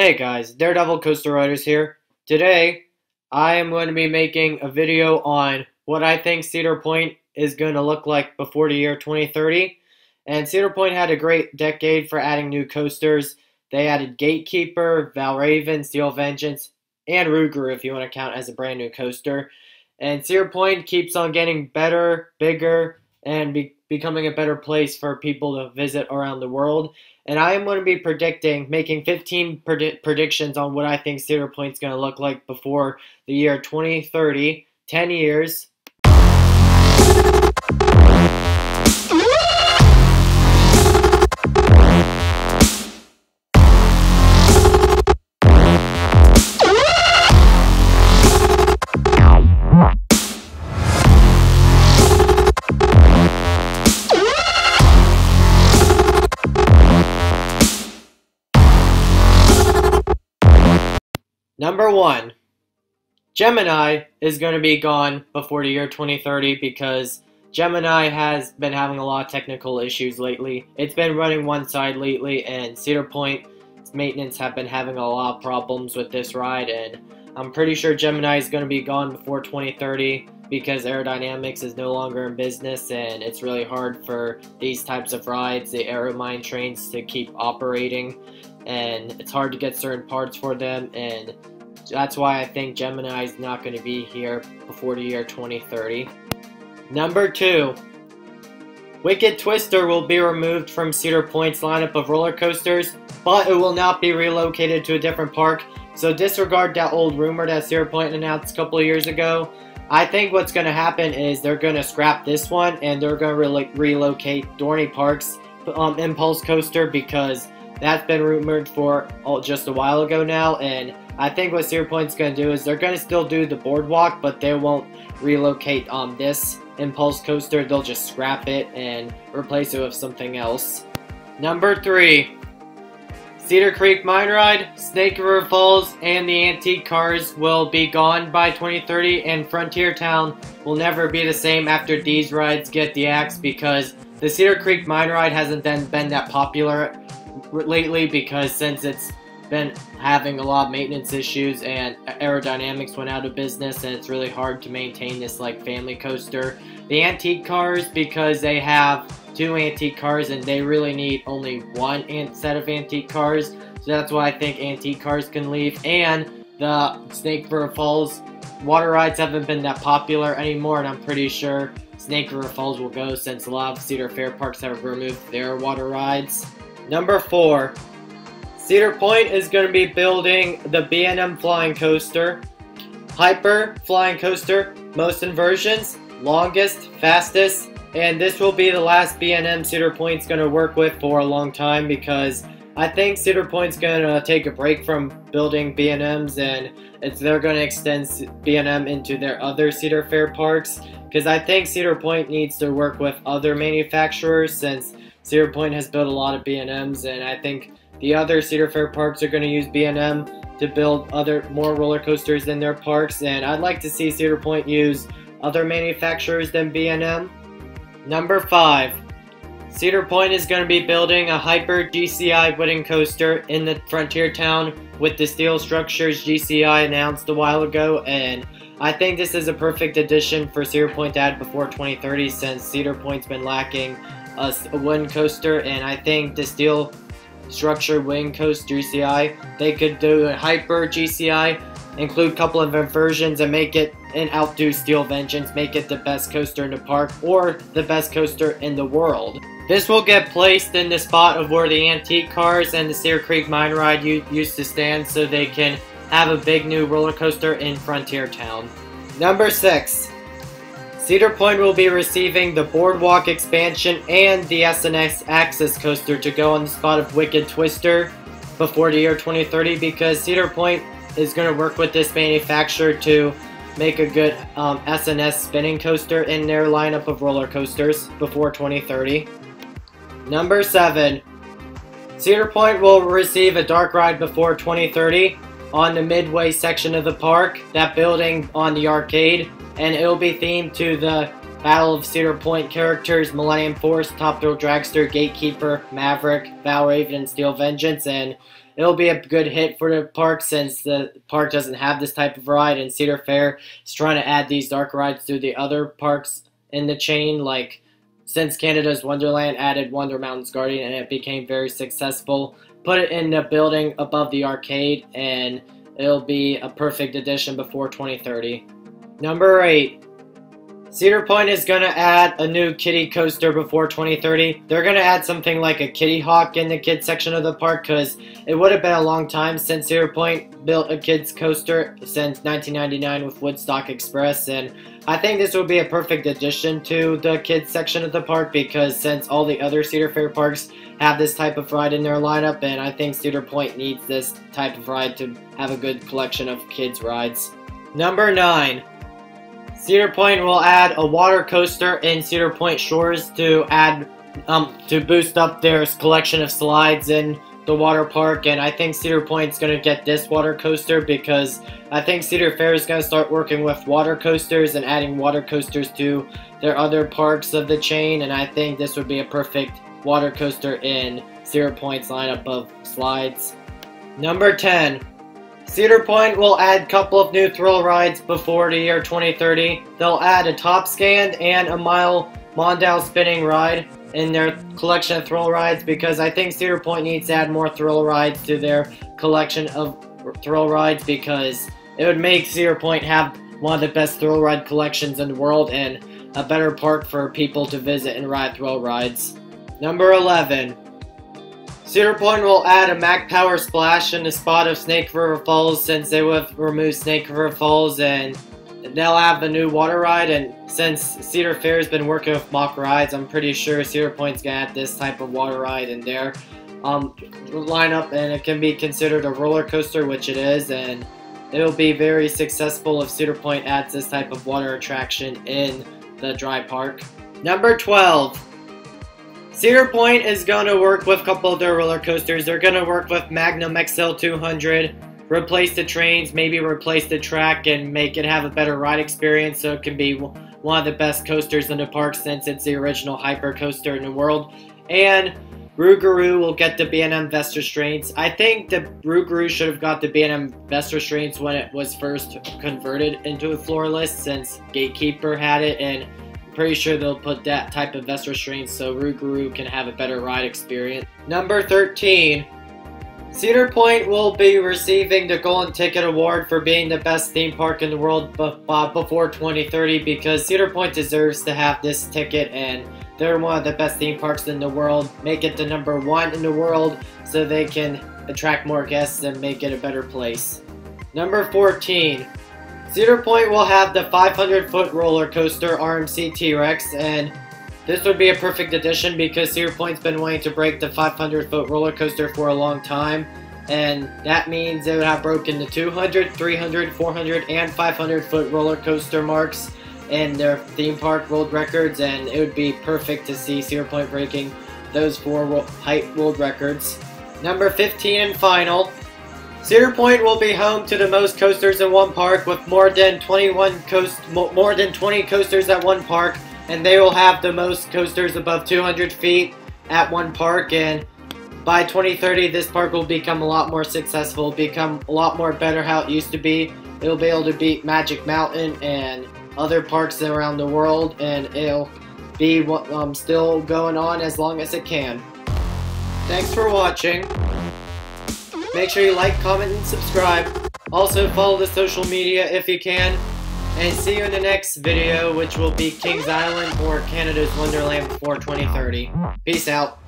Hey guys, Daredevil Coaster Riders here. Today, I am going to be making a video on what I think Cedar Point is going to look like before the year 2030. And Cedar Point had a great decade for adding new coasters. They added Gatekeeper, Valravn, Steel Vengeance, and Rougarou if you want to count as a brand new coaster. And Cedar Point keeps on getting better, bigger, and be becoming a better place for people to visit around the world. And I am going to be predicting, making 15 pred predictions on what I think Cedar Point is going to look like before the year 2030. 10 years. Number one, Gemini is going to be gone before the year 2030 because Gemini has been having a lot of technical issues lately. It's been running one side lately, and Cedar Point maintenance have been having a lot of problems with this ride, and I'm pretty sure Gemini is going to be gone before 2030 because Arrow Dynamics is no longer in business and it's really hard for these types of rides, the Aeromine trains, to keep operating and it's hard to get certain parts for them and that's why I think Gemini is not going to be here before the year 2030. Number 2. Wicked Twister will be removed from Cedar Point's lineup of roller coasters, but it will not be relocated to a different park, so disregard that old rumor that Cedar Point announced a couple of years ago. I think what's going to happen is they're going to scrap this one and they're going to re relocate Dorney Park's um, Impulse Coaster because that's been rumored for oh, just a while ago now, and I think what Cedar Point's going to do is they're going to still do the boardwalk, but they won't relocate on um, this Impulse Coaster. They'll just scrap it and replace it with something else. Number 3. Cedar Creek Mine Ride, Snake River Falls, and the antique cars will be gone by 2030, and Frontier Town will never be the same after these rides get the axe because the Cedar Creek Mine Ride hasn't been that popular lately because since it's been having a lot of maintenance issues and Arrow Dynamics went out of business and it's really hard to maintain this like family coaster. The antique cars because they have two antique cars and they really need only one set of antique cars. So that's why I think antique cars can leave and the Snake River Falls water rides haven't been that popular anymore and I'm pretty sure Snake River Falls will go since a lot of Cedar Fair parks have removed their water rides. Number four, Cedar Point is going to be building the B&M Flying Coaster. Hyper Flying Coaster, most inversions, longest, fastest, and this will be the last B&M Cedar Point's going to work with for a long time because I think Cedar Point's going to take a break from building B&Ms and they're going to extend B&M into their other Cedar Fair parks because I think Cedar Point needs to work with other manufacturers since Cedar Point has built a lot of B&Ms, and I think the other Cedar Fair parks are going to use B&M to build other more roller coasters in their parks, and I'd like to see Cedar Point use other manufacturers than B&M. Number 5. Cedar Point is going to be building a Hyper GCI wooden coaster in the Frontier Town with the steel structures GCI announced a while ago, and I think this is a perfect addition for Cedar Point to add before 2030 since Cedar Point's been lacking a, a wooden coaster, and I think the steel structure wing coaster GCI, they could do a hyper GCI, include a couple of inversions, and make it an outdo Steel Vengeance, make it the best coaster in the park, or the best coaster in the world. This will get placed in the spot of where the antique cars and the Cedar Creek Mine Ride used to stand so they can have a big new roller coaster in Frontier Town. Number 6. Cedar Point will be receiving the Boardwalk expansion and the S&S Axis Coaster to go on the spot of Wicked Twister before the year 2030 because Cedar Point is going to work with this manufacturer to make a good um, S&S spinning coaster in their lineup of roller coasters before 2030. Number 7. Cedar Point will receive a dark ride before 2030 on the midway section of the park, that building on the arcade and it'll be themed to the Battle of Cedar Point characters Millennium Force, Top Thrill Dragster, Gatekeeper, Maverick, Valravn, and Steel Vengeance, and it'll be a good hit for the park since the park doesn't have this type of ride, and Cedar Fair is trying to add these dark rides to the other parks in the chain, like since Canada's Wonderland added Wonder Mountain's Guardian and it became very successful. Put it in the building above the arcade, and it'll be a perfect addition before 2030. Number 8. Cedar Point is going to add a new kitty coaster before 2030. They're going to add something like a kitty hawk in the kids section of the park because it would have been a long time since Cedar Point built a kids coaster since 1999 with Woodstock Express and I think this would be a perfect addition to the kids section of the park because since all the other Cedar Fair parks have this type of ride in their lineup and I think Cedar Point needs this type of ride to have a good collection of kids rides. Number 9. Cedar Point will add a water coaster in Cedar Point Shores to add um to boost up their collection of slides in the water park and I think Cedar Point's going to get this water coaster because I think Cedar Fair is going to start working with water coasters and adding water coasters to their other parks of the chain and I think this would be a perfect water coaster in Cedar Point's lineup of slides. Number 10. Cedar Point will add a couple of new thrill rides before the year 2030. They'll add a top stand and a mile Mondale spinning ride in their collection of thrill rides because I think Cedar Point needs to add more thrill rides to their collection of thrill rides because it would make Cedar Point have one of the best thrill ride collections in the world and a better park for people to visit and ride thrill rides. Number 11. Cedar Point will add a Mack Power Splash in the spot of Snake River Falls since they will have removed Snake River Falls and they'll have the new water ride and since Cedar Fair has been working with Mack Rides, I'm pretty sure Cedar Point's gonna have this type of water ride in their um, lineup and it can be considered a roller coaster, which it is, and it'll be very successful if Cedar Point adds this type of water attraction in the dry park. Number 12. Cedar Point is going to work with a couple of their roller coasters. They're going to work with Magnum XL 200, replace the trains, maybe replace the track and make it have a better ride experience so it can be one of the best coasters in the park since it's the original hyper coaster in the world. And Rougarou will get the B&M vest restraints. I think the Rougarou should have got the B&M vest restraints when it was first converted into a floorless since Gatekeeper had it and pretty sure they'll put that type of vest restraints so Rougarou can have a better ride experience. Number 13. Cedar Point will be receiving the Golden Ticket Award for being the best theme park in the world before 2030 because Cedar Point deserves to have this ticket and they're one of the best theme parks in the world. Make it the number one in the world so they can attract more guests and make it a better place. Number 14. Cedar Point will have the 500 foot roller coaster RMC T-Rex and this would be a perfect addition because Cedar Point's been wanting to break the 500 foot roller coaster for a long time. And that means they would have broken the 200, 300, 400, and 500 foot roller coaster marks in their theme park world records. And it would be perfect to see Cedar Point breaking those four height world records. Number 15 and final, Cedar Point will be home to the most coasters in one park with more than 21 coast more than 20 coasters at one park and they will have the most coasters above 200 feet at one park and by 2030 this park will become a lot more successful become a lot more better how it used to be it'll be able to beat Magic Mountain and other parks around the world and it'll be um, still going on as long as it can thanks for watching Make sure you like, comment, and subscribe. Also, follow the social media if you can. And see you in the next video, which will be Kings Island or Canada's Wonderland before 2030. Peace out.